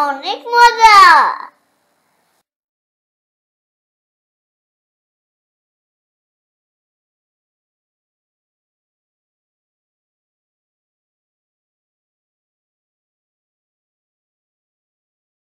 অনেক মজা